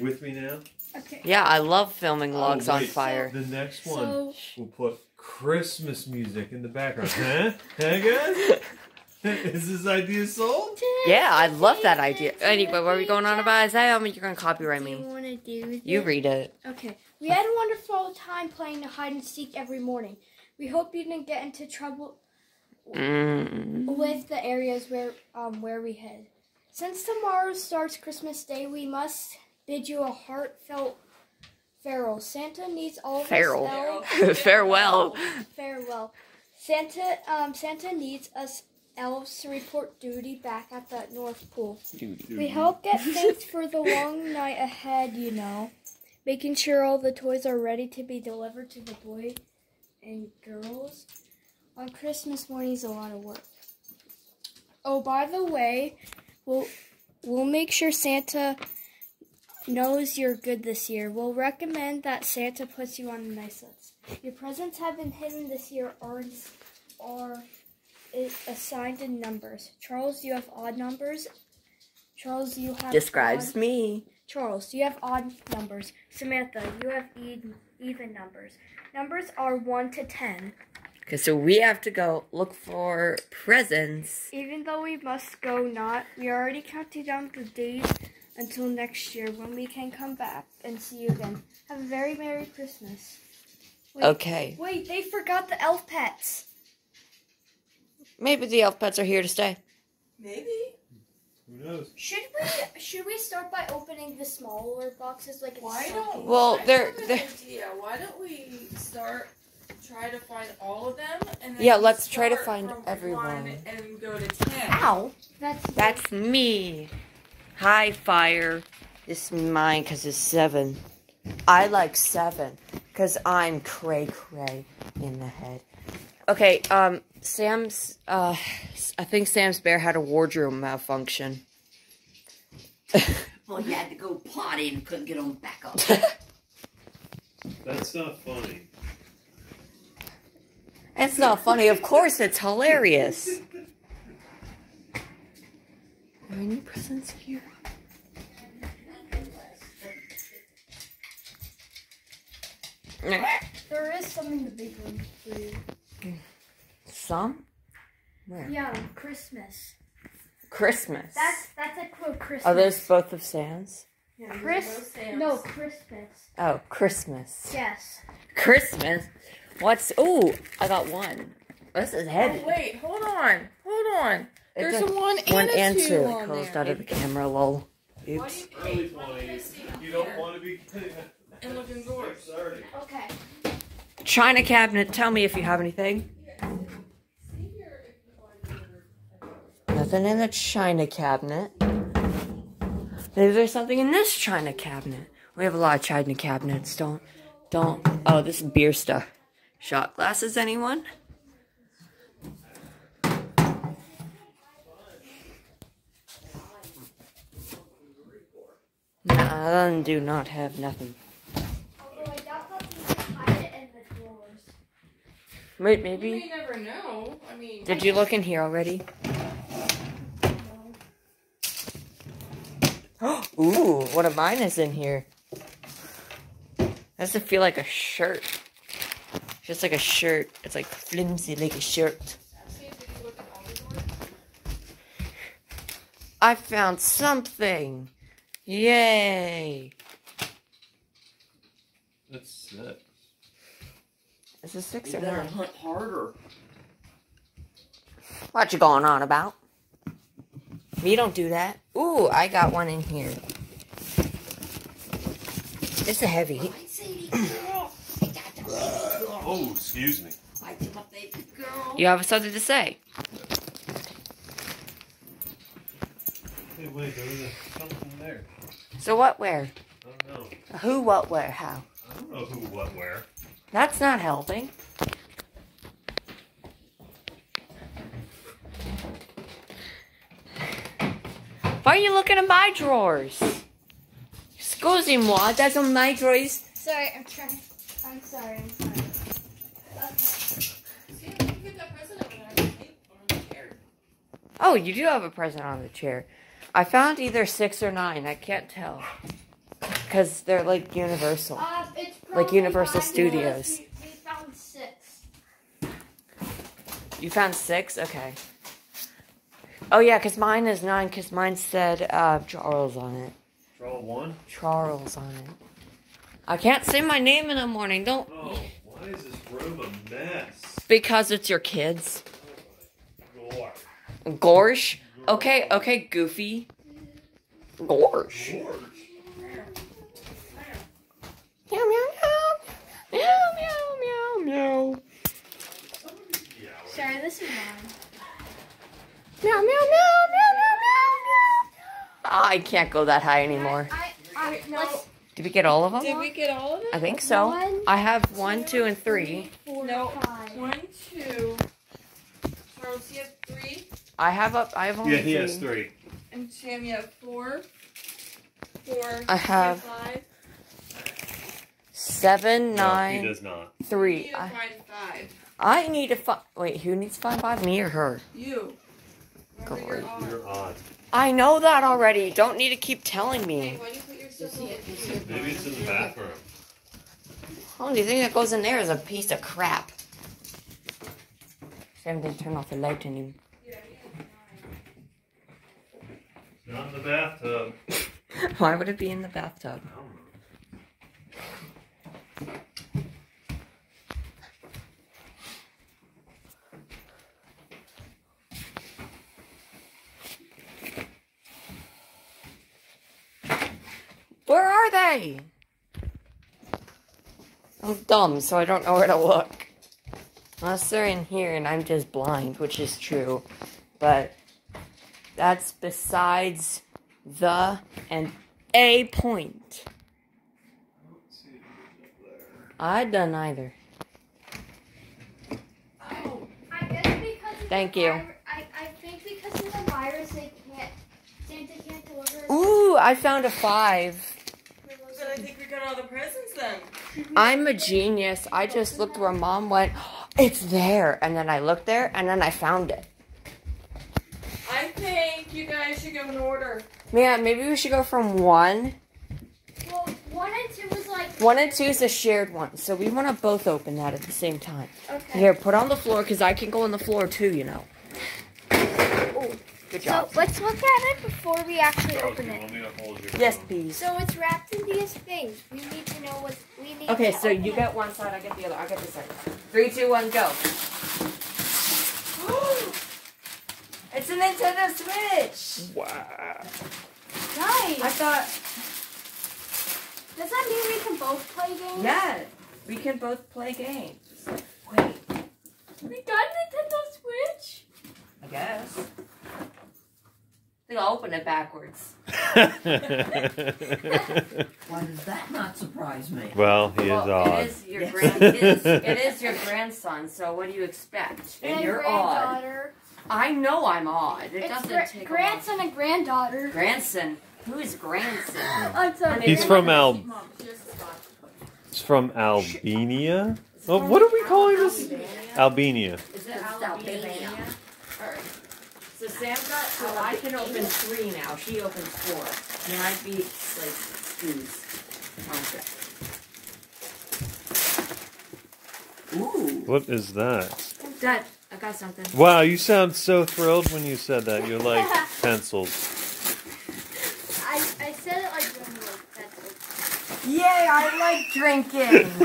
With me now? Okay. Yeah, I love filming vlogs Oh, on wait. fire. The next one, So we'll put Christmas music in the background. Huh? Huh, guys? Is this idea sold? Yeah, I love that idea. Anyway, what are we going on about Isaiah? I mean, you're gonna copyright Do you me. want to do? You read it. Okay. We had a wonderful time playing hide and seek every morning. We hope you didn't get into trouble Mm. with the areas where um where we hid. Since tomorrow starts Christmas Day, we must bid you a heartfelt farewell. Santa needs all of us Farewell. Farewell. farewell. Santa um Santa needs us elves to report duty back at the North Pole. We help get things for the long night ahead, you know. Making sure all the toys are ready to be delivered to the boy and girls on Christmas morning is a lot of work. Oh, by the way, we'll we'll make sure Santa knows you're good this year. We'll recommend that Santa puts you on a nice list. Your presents have been hidden this year or are is assigned in numbers. Charles, you have odd numbers. Charles, you have Describes odd- me. Charles, you have odd numbers. Samantha, you have even, even numbers. Numbers are 1 to 10. Okay, so we have to go look for presents. Even though we must go not, we are already counting down the days until next year when we can come back and see you again. Have a very Merry Christmas. Wait, Okay. Wait, they forgot the elf pets. Maybe the elf pets are here to stay. Maybe. Who knows? Should we should we start by opening the smaller boxes like in Why don't? Well, they're- they're- idea. Why don't we start? Try to find all of them, and then Yeah, let's try to find everyone. and go to ten. Ow! That's That's me. Hi, fire. This is mine because it's seven. I like seven because I'm cray cray in the head. Okay, um, Sam's, uh, I think Sam's bear had a wardrobe malfunction. Well, he had to go potty and couldn't get on back up. That's not funny. It's not funny. Of course, it's hilarious. Are there any presents here? There is some in the big room for you. Some? Where? Yeah, Christmas. Christmas. That's that's a quote Christmas. Are those both of Sam's? Yeah, Chris? No, Christmas. Oh, Christmas. Yes. Christmas? What's. Ooh, I got one. This is heavy. Oh, wait, hold on, hold on. It's There's a, one and one a and two, two. on Closed there. out of the camera, lol. Why do Oops. you, Early hey, why don't you 20s. You don't want to be. and look indoors? Okay. China cabinet, tell me if you have anything. Nothing in the china cabinet. Maybe there's something in this china cabinet. We have a lot of china cabinets. Don't, don't. Oh, this is beer stuff. Shot glasses, anyone? Nah, I do not have nothing. Although I doubt that we can hide it in the drawers. Wait, You maybe. may never know. I mean, Did you look in here already? Oh, Ooh, one of mine is in here. Does it feel like a shirt? Just like a shirt. It's like flimsy like a shirt. See, did you look at all the doors? I found something. Yay. That's six. Is this six You or better nine? hunt harder. What you going on about? Me don't do that. Ooh, I got one in here. It's a heavy. Right, Sadie, girl. I got the baby girl. Oh, excuse me. I got my baby girl. You have something to say? Hey, wait, there was something there. So what, where? I don't know. Who, what, where, how? I don't know who, what, where. That's not helping. Why are you looking in my drawers? Excuse me, moi, that's on my drawers. Sorry, I'm trying. I'm sorry. I'm sorry. Okay. See, you can get that present over there on the table- on the chair. Oh, you do have a present on the chair. I found either six or nine. I can't tell. because they're like Universal. It's Like Universal Studios. because We, we found six. You found six? Okay. Oh yeah, because mine is nine. Because mine said uh, Charles on it. Draw one. Charles on it. I can't say my name in the morning. Don't. Oh, why is this room a mess? Because it's your kids. Lord. Gorsh. Okay, okay, Goofy. Gorsh. Lord. Meow meow meow. Meow meow meow meow. Yeah. Sorry, this is mine. Meow meow meow meow meow meow meow. I can't go that high anymore. I, I, Wait, no. Did we get all of them? Did we get all of them? I think so. One, I have one, two, and three. four, No. five. One, two. Charles, you have three. I have up. I have only Yeah, he three. has three. And Sam, you have four. Four. I have five. seven, No, he does not. Three. need I, five. I need to find. Wait, who needs to find five? Me or her? You. Remember Great. you're odd. You're odd. I know that already. Don't need to keep telling Hey, me. why do you put your You stuff see on it? You see it? Maybe it's in the bathroom. Oh, the only thing that goes in there is a piece of crap. Sam didn't turn off the light in anymore. Not in the bathtub. Why would it be in the bathtub? I don't know. Where are they? I'm dumb, so I don't know where to look. Unless they're in here and I'm just blind, which is true. But that's besides the and a point. I done either. Oh, I guess because of Thank the you. vir- I, I think because of the virus, they can't. Santa can't. Ooh, I found a five. But I think we got all the presents then. I'm a genius. I just looked where mom went. It's there. And then I looked there and then I found it. I think you guys should go in order. Man, maybe we should go from one. Well, one and two was like. One and two is a shared one. So we want to both open that at the same time. Okay. Here, put on the floor because I can go on the floor too, you know. Ooh, good So let's look at it before we actually Charles, open it. want me to hold your Yes, phone? please. So it's wrapped in these things. We need to know what we need. Okay, to so open you it. get one side, I get the other. I get this side. Three, two, one, go. it's a Nintendo Switch. Wow. Nice. I thought, Does that mean we can both play games? yeah, we can both play games. Wait, We got a Nintendo Switch. I guess. I think I'll open it backwards. Why does that not surprise me? well, he is Well, odd. It is your Yes. grand. It is, it is your grandson. So what do you expect? And, And you're odd. granddaughter. I know I'm odd. It It's doesn't gra- take grandson and granddaughter. Grandson. Who is grandson? I'm sorry. He's from Al. Mom, she has a spot. He's from Albania. Oh, what are we calling this? Albania. Is it It's Albania? Albania. Alright. So Sam got. So I can open three now. She opens four. And I beat like Stu's contract. Ooh. What is that? Dad, I got something. Wow, you sound so thrilled when you said that. You're like pencils. I, I said it like when we were that's Yay! I like drinking.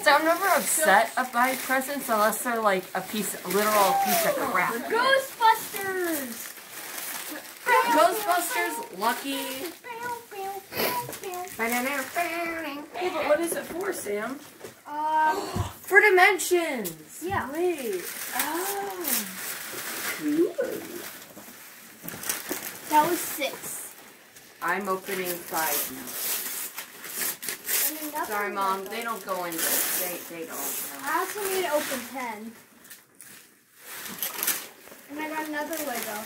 so I'm never upset by presents unless they're like a piece, a literal piece of crap. Ghostbusters. Ghostbusters, Lucky. Hey, but what is it for, Sam? Um, For dimensions. yeah. Wait. Oh. That was six. I'm opening five now. I mean, nothing Sorry, mom. They don't go in this. They they don't. I also need to open ten. And I got another Lego.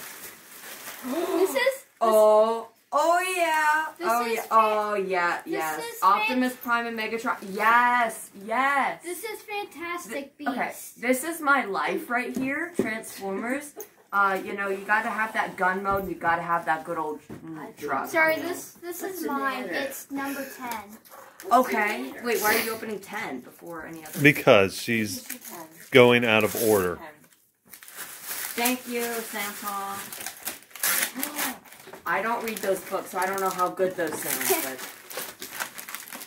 this is Oh. Oh yeah. This oh yeah. Oh yeah. this Yes. is Optimus Prime and Megatron. Yes. Yes. this is Fantastic Okay, this is my life right here, Transformers. Uh, you know, you gotta have that gun mode. and You gotta have that good old mm, truck. Sorry, this this is mine. It's number ten. Okay. Wait, why are you opening ten before any other? Because she's going out of order. Thank you, Santa. I don't read those books, so I don't know how good those sound.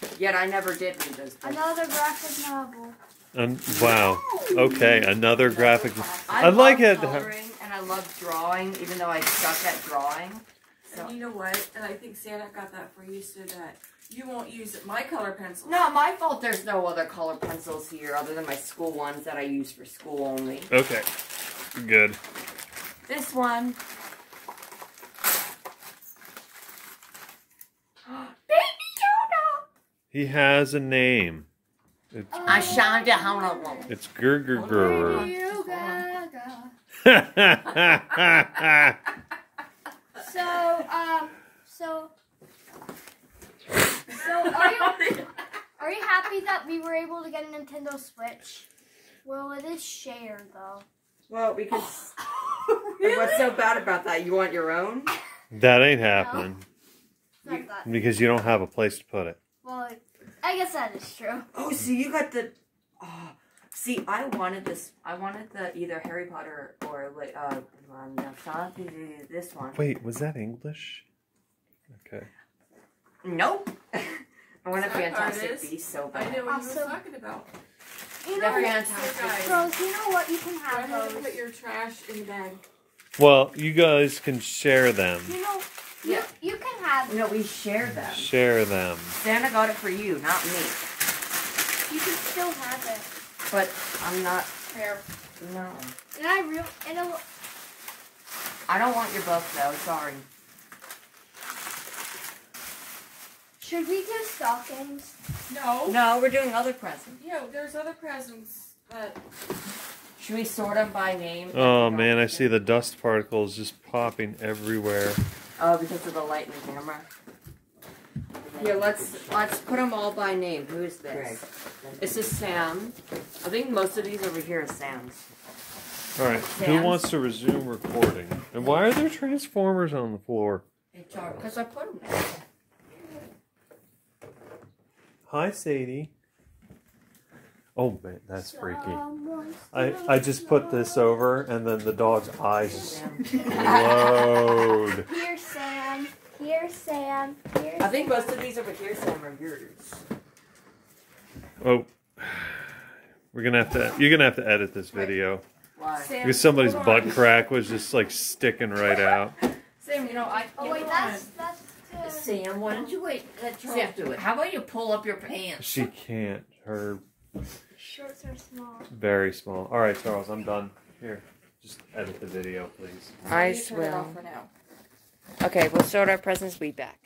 But yet, I never did read those books. Another graphic novel. Um, wow. Okay, another graphic. I, I like it. coloring and I love drawing, even though I suck at drawing. So. And you know what? And I think Santa got that for you so that you won't use my color pencil. Not my fault. There's no other color pencils here other than my school ones that I use for school only. Okay, good. This one. Baby Yoda. He has a name. It's I shined a hound it's Gur Gur Gur. Radio Gaga. Gaga. So, um, so, so are you are you happy that we were able to get a Nintendo Switch? Well, it is shared though. Well, because what's so bad about that? You want your own? that ain't happening It's not that. because you don't have a place to put it. Well, I guess that is true. Oh, so you got the. Oh, see, I wanted this. I wanted the either Harry Potter or like uh, no, not this one. Wait, was that English? Okay. Nope. I want a Fantastic is, Beast so bad. I bad. know what you Awesome. were talking about. You The know, what- Fantastic. guys. Rose, you know what? You can Go have ahead and those. put your trash in the bag. Well, you guys can share them. You know, you, Yeah. you can have. No, we share them. Share them. Santa got it for you, not me. You can still have it. But I'm not. Here. No. And I real and a, I don't want your book though. Sorry. Should we do stockings? No. No, we're doing other presents. Yeah, there's other presents but... Should we sort them by name? Oh man, I see the dust particles just popping everywhere. Oh, because of the light in the camera. Here, let's let's put them all by name. Who is this? This is Sam. I think most of these over here are Sam's. All right, who wants to resume recording? And why are there transformers on the floor? Because I put them there. Hi, Sadie. Oh man, that's freaky. I I just put this over, and then the dog's eyes Sam. explode. Here, Sam. Here, Sam. Here. I think most of these over here, Sam, are yours. Oh, we're gonna have to. You're gonna have to edit this video Why? Sam. because somebody's butt crack was just like sticking right out. Sam, you know I. Oh wait, that's that's. Sam, why don't you wait? Let Charles Sam, do it. How about you pull up your pants? She can't. Her shorts are small. very small. All right, Charles, I'm done. Here, just edit the video, please. I you turn will. for now. Okay, we'll sort our presents. We back.